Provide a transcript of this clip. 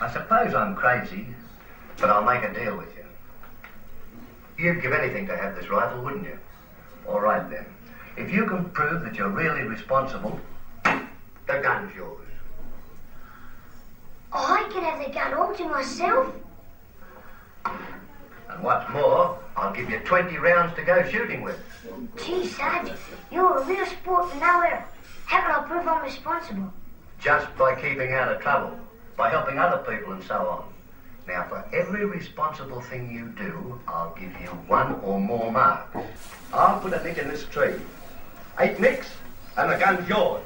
I suppose I'm crazy, but I'll make a deal with you. You'd give anything to have this rifle, wouldn't you? All right then. If you can prove that you're really responsible, the gun's yours. I can have the gun all to myself. And what's more, I'll give you 20 rounds to go shooting with. Gee, Sergeant, you're a real sport and no error. How can I prove I'm responsible? Just by keeping out of trouble, by helping other people and so on. Now, for every responsible thing you do, I'll give you one or more marks. I'll put a nick in this tree. Eight nicks, and the gun's yours.